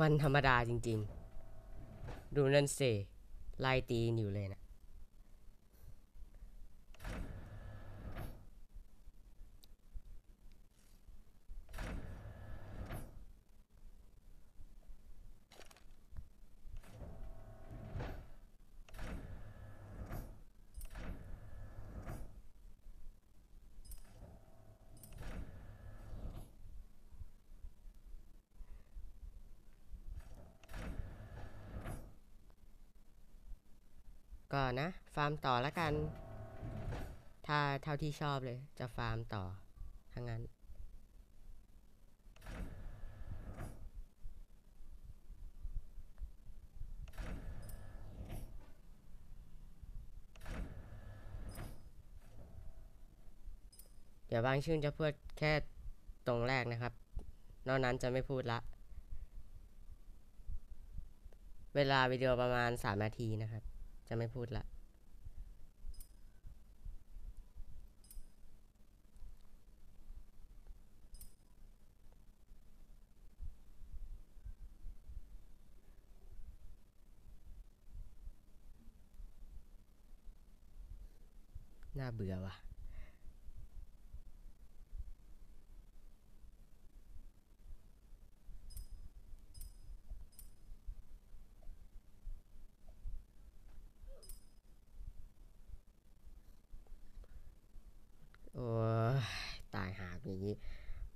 วันธรรมดาจริง ๆ ดูนั่นเสไล่ตีนอยู่เลยนะ ก็นะ ฟาร์มต่อล้วกัน ถ้าเท่าที่ชอบเลย จะฟาร์มต่อถ้างั้น เดี๋ยวบางชื่นจะพูดแค่ตรงแรกนะครับ นอกนั้นจะไม่พูดละเวลาวิดีโอประมาณ 3 นาทีนะครับ จะไม่พูดละ น่าเบื่อว่ะ โอ้ยตายหาบอย่างนี้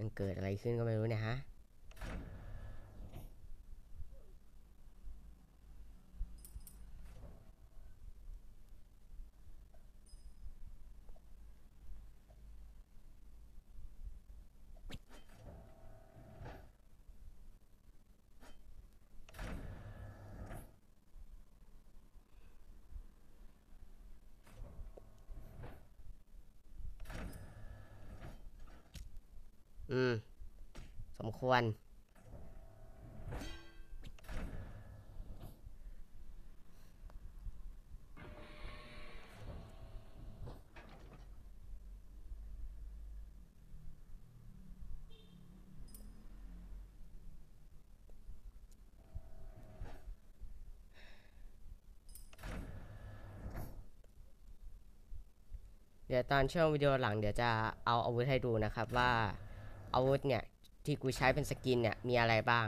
มันเกิดอะไรขึ้นก็ไม่รู้เนี่ยฮะ อืม สมควร เดี๋ยวตอนช่วงวิดีโอหลังเดี๋ยวจะเอาอาวุธให้ดูนะครับว่า อาวุธเนี่ย ที่กูใช้เป็นสกินเนี่ย มีอะไรบ้าง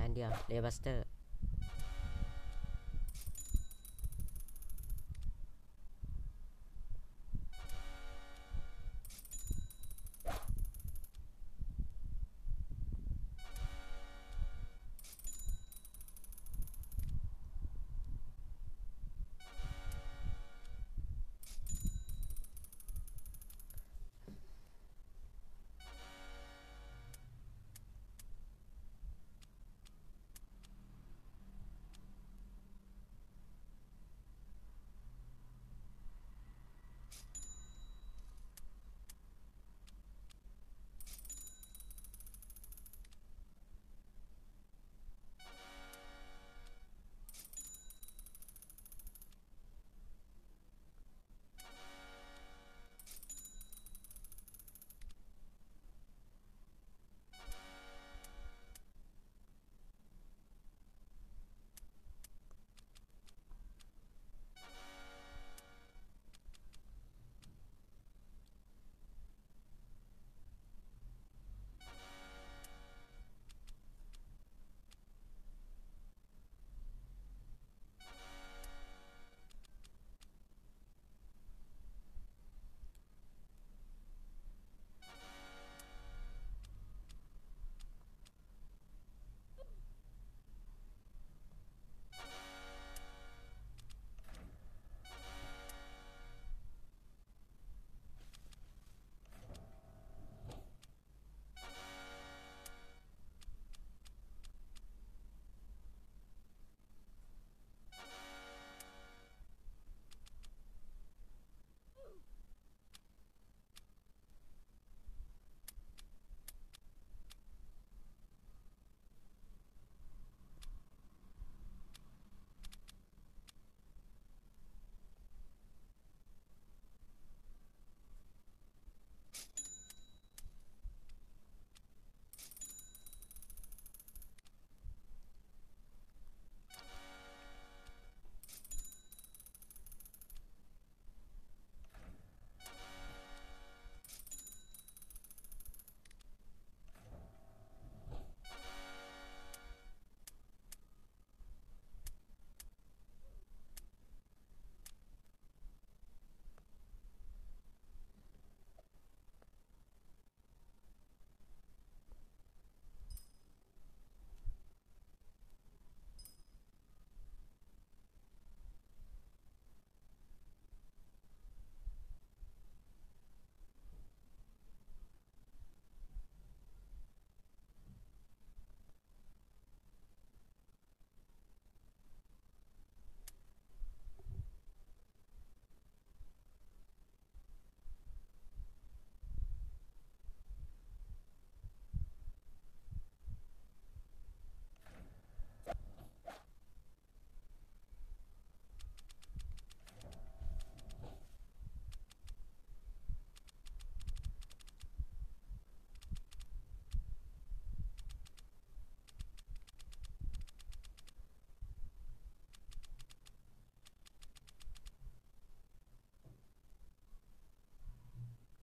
อันเดียวเลบัสเตอร์